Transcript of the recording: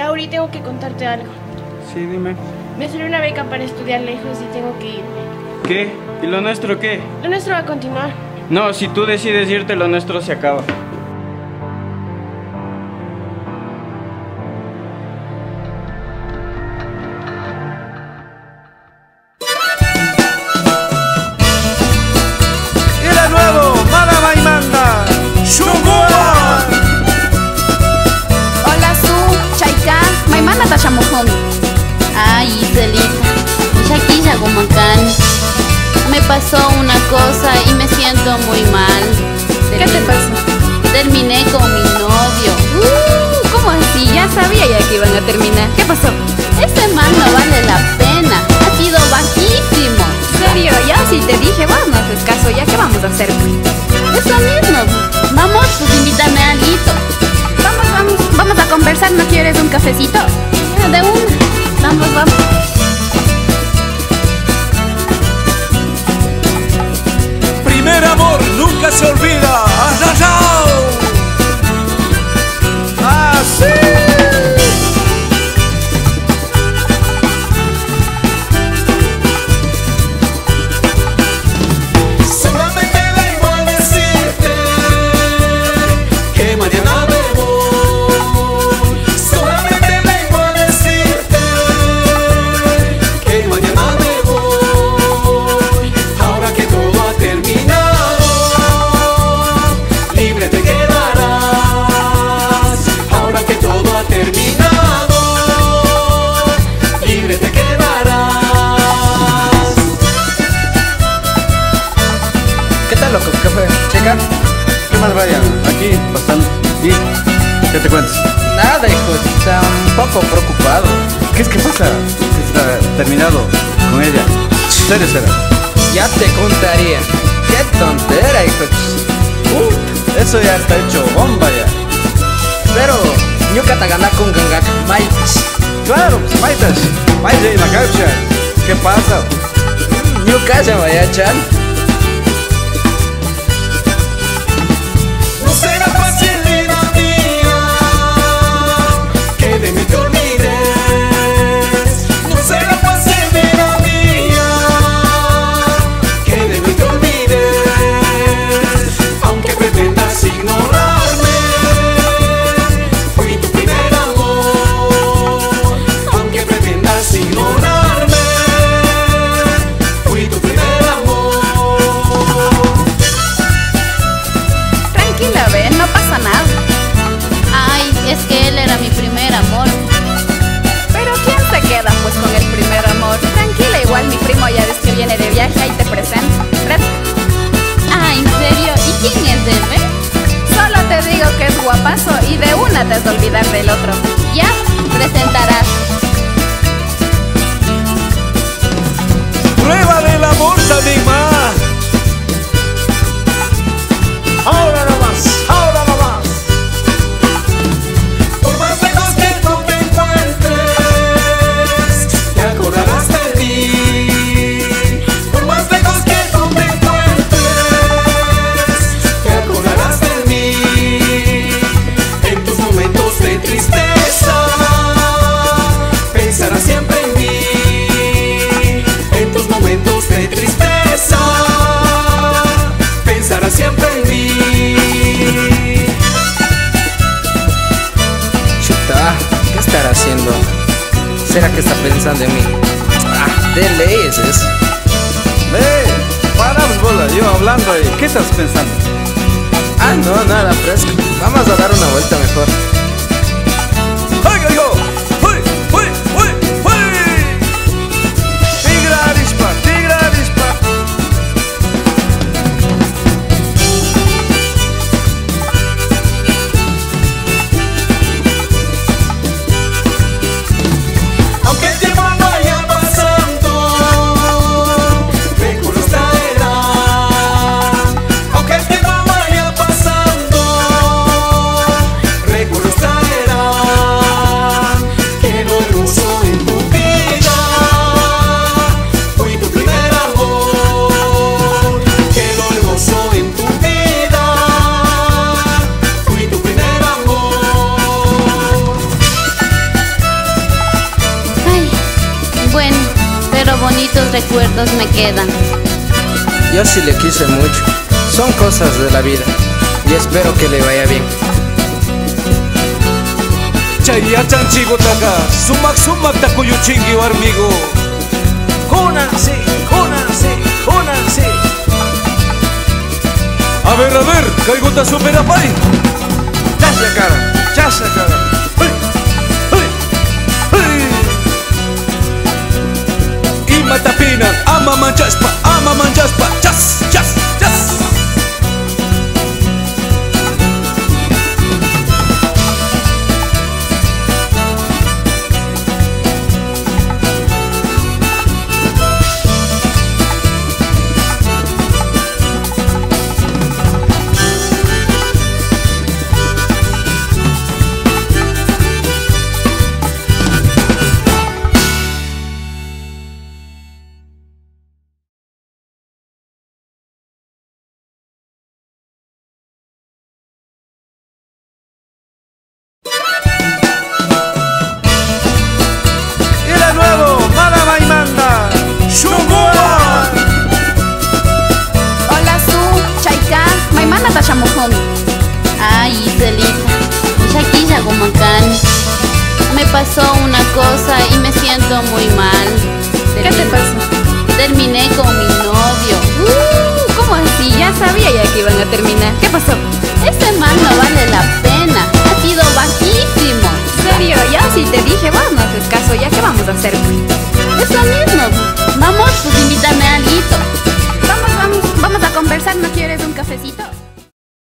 Yauri, tengo que contarte algo. Sí, dime. Me salió una beca para estudiar lejos y tengo que irme. ¿Qué? ¿Y lo nuestro qué? Lo nuestro va a continuar. No, si tú decides irte, lo nuestro se acaba. Pasó una cosa y me siento muy mal. ¿Qué te pasó? Terminé con mi novio. Uh, ¿Cómo así? Ya sabía ya que iban a terminar. ¿Qué pasó? Ese man no vale la pena. Ha sido bajísimo. ¿En serio? Ya si te dije, vamos, haces caso, ya qué vamos a hacer. Eso mismo. Vamos, pues invítame a algo. Vamos, vamos, vamos a conversar, ¿no quieres un cafecito? ¿Qué más vaya? Aquí, pasando. ¿Y qué te cuentas? Nada, hijo. Está un poco preocupado. ¿Qué es que pasa? Está terminado con ella. Serio será. Ya te contaría. Qué tontera, hijo. Uh, eso ya está hecho bomba ya. Pero, te gana con Gangak Maitas. Claro, pues maitas. Vaya en la caucha. ¿Qué pasa? Ñuka se vaya a ahí te presento. Res- Ah, ¿en serio? ¿Y quién es ve? Solo te digo que es guapazo y de una te has de olvidar del otro. Pensando en mí? Ah, de leyes es. Ve, para pues, bola, yo hablando ahí. ¿Qué estás pensando? Ah, no, nada, fresco. Vamos a dar una vuelta mejor. Recuerdos me quedan. Yo sí le quise mucho. Son cosas de la vida. Y espero que le vaya bien. Chayachan chigotaka Sumak sumak takuyu chingi warmigo Jónanse, jónanse, jónanse A ver, a ver, kaigota supera pai Chasha cara, chasha cara matapinak ang mamantsa Me pasó una cosa y me siento muy mal. ¿Qué te Terminé- pasó? Terminé con mi novio. Uh, ¿Cómo así? Ya sabía ya que iban a terminar. ¿Qué pasó? Ese mal no vale la pena.